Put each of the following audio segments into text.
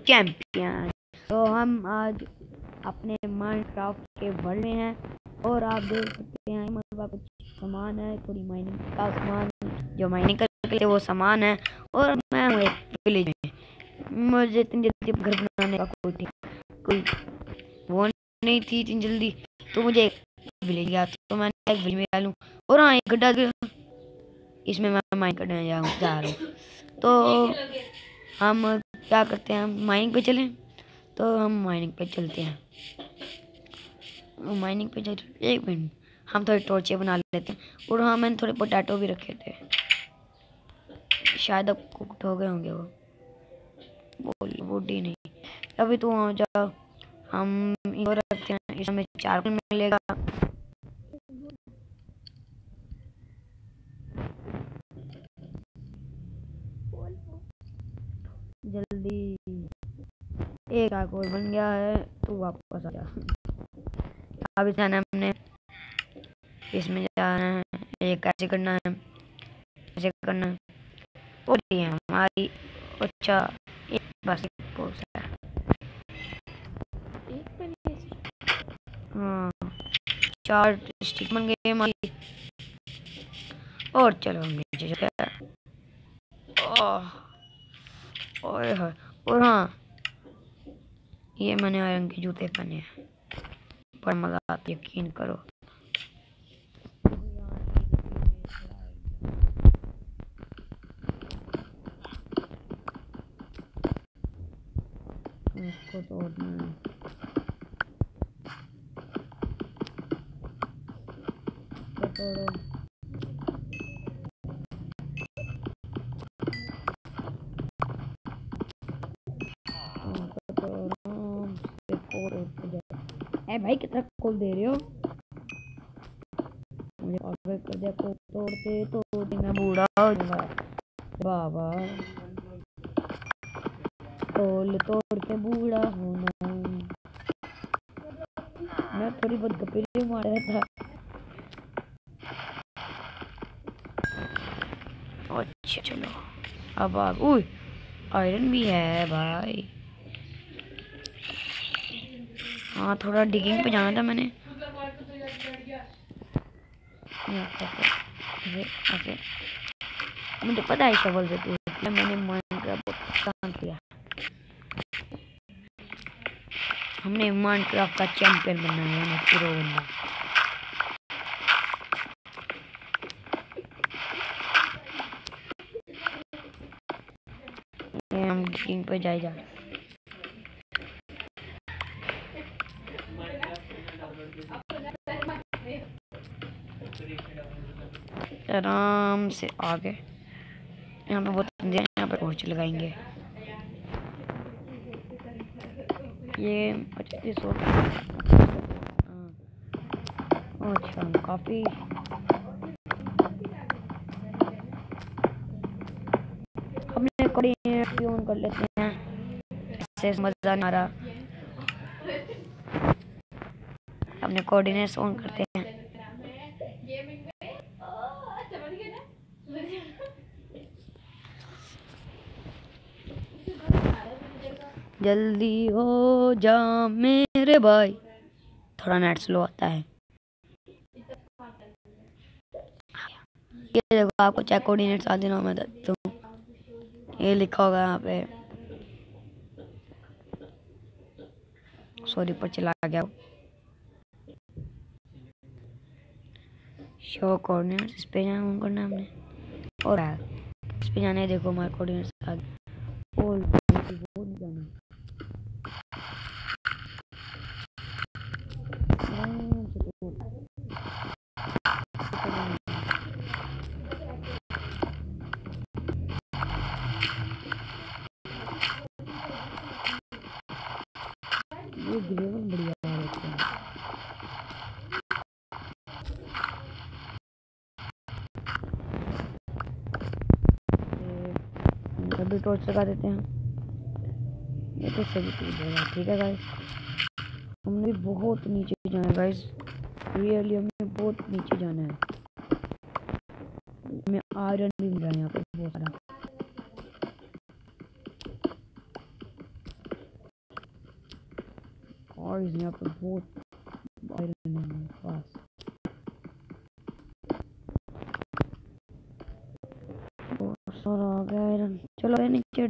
Champion तो हम आज अपने माइनक्राफ्ट के वर्ल्ड में हैं और आप देख सकते हैं, हमारे पास कुछ सामान है, थोड़ी माइनिंग का सामान, जो माइनिंग करके लिए वो सामान है और मैं हूँ एक विलेज में। मुझे इतनी जल्दी घर बनाने का कोई कोई वो नहीं थी इतनी जल्दी। तो मुझे एक विलेज गया तो मैंने एक विलेज में डालूँ और हाँ एक गड्ढा इसमें मैं माइन करने जा रहा हूँ। तो हम क्या करते हैं, हम माइनिंग पे चलें? तो हम माइनिंग पे चलते हैं। माइनिंग पे चल, एक मिनट, हम थोड़े टोर्चे बना लेते हैं। और हाँ मैंने थोड़े पोटैटो भी रखे थे। शायद अब कुकड हो गए होंगे वो। बोल बूढ़ी नहीं। अभी तो वहाँ जाओ हम इनको रखते हैं। इसमें चार मिलेगा। जल्दी एक आग और बन गया है तो वापस आ जा अभी जाना है हमने। इसमें जाना है। एक कैसे करना है। कैसे करना है। और ये हमारी अच्छा एक बस पोस्ट है। हाँ। चार स्टिक बन गए हमारी। और चलो हम नीचे चलते और और हाँ ये मैंने आयरन के जूते पहने हैं। पर मज़ा आता यकीन करो। इसको तोड़ना है। है भाई, कितना खोल दे रहे हो? मुझे ऑफ़र कर दिया को तोड़ते तोड़ते मैं बूढ़ा हो जाऊँगा। बाबा। खोल तोड़ के बूढ़ा होना मैं। थोड़ी बहुत गपेली मार रहा था। अच्छा चलो। अब आप आयरन भी है भाई। हाँ थोड़ा डिगिंग पे जाना था मैंने। ऐसे मुझे पता है शवल से तू मैंने माइनक्राफ्ट काम किया। हमने माइनक्राफ्ट का चैंपियन बनना है प्रो बनना हम पे जाए जा आराम से आगे। यहाँ पे बहुत यहाँ पे टॉर्च लगाएँगे। ये हाँ। अच्छा काफ़ी। ऑन कर लेते हैं। मज़ा आ रहा। अपने कोऑर्डिनेट्स ऑन करते हैं। जल्दी हो जा मेरे भाई। थोड़ा नेट स्लो आता है। ये देखो, आपको चेक कोऑर्डिनेट्स आ देना, मैं तो ये लिखा होगा यहाँ पे। सॉरी पर चला गया। शो कोऑर्डिनेट्स इस पे जाना करना हमने। और इस पे जाने देखो हमारे कोऑर्डिनेट्स आ गए और जाना ग्रेवन बढ़िया अभी टॉर्च लगा देते हैं। ये तो सही चीज़ है ठीक है गाइस हमने बहुत नीचे जाना है गाइस रियली हमें बहुत नीचे जाना है। हमें आयरन भी मिल रहा है यहाँ पे, बहुत सारा। और यहाँ पर बहुत आयरन है मेरे पास बहुत सारा आ गया आयरन चलो नीचे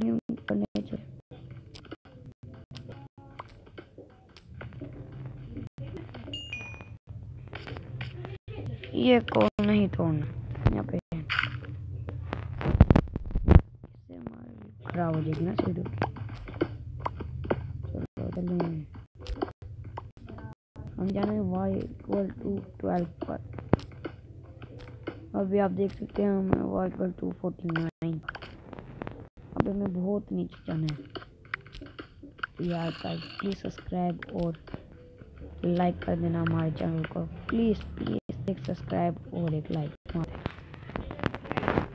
करने चले ये कौन नहीं तोड़ना? यहाँ पे। खराब हो जाएगी ना सीढ़ी चलो चले हम जाना है वाई इक्वल टू ट्वेल्व पर। अभी आप देख सकते हैं, हमें Y equal to forty nine अब हमें बहुत नीचे जाना है। यार प्लीज़ सब्सक्राइब और लाइक कर देना हमारे चैनल को। प्लीज़ प्लीज़ एक सब्सक्राइब और एक लाइक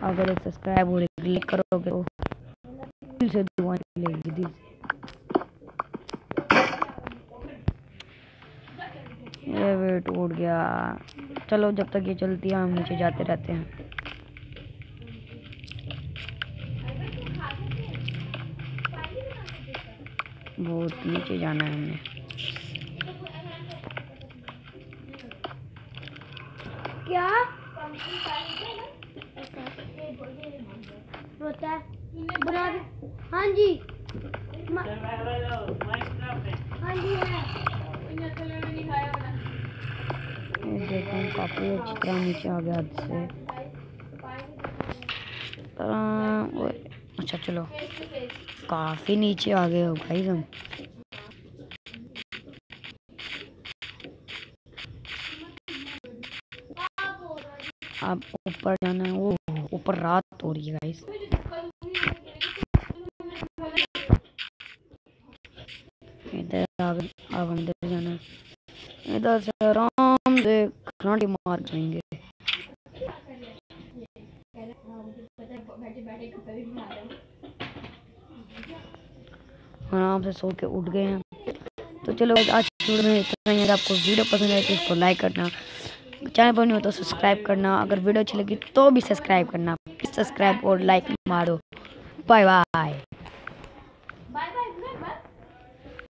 अगर एक सब्सक्राइब और एक लाइक करोगे तो दिल से दुआ मिलेगी दिल से। ये वेट उड़ गया। चलो, जब तक ये चलती है, हम नीचे जाते रहते हैं। बहुत नीचे जाना है हमें क्या? है। जी। हाँ जी देखो काफ़ी अच्छी तरह नीचे आ गया से। अच्छा चलो। काफ़ी नीचे आ गए हो भाई तुम अब ऊपर जाना है, वो ऊपर रात हो रही है गाइस से आराम से मार जाएँगे आराम से सो के उठ गए हैं। तो चलो आज वीडियो में इतना ही। आपको वीडियो पसंद आए तो इसको लाइक करना। चैनल पर नहीं हो तो सब्सक्राइब करना। अगर वीडियो अच्छी लगी तो भी सब्सक्राइब करना। सब्सक्राइब और लाइक मारो। Bye bye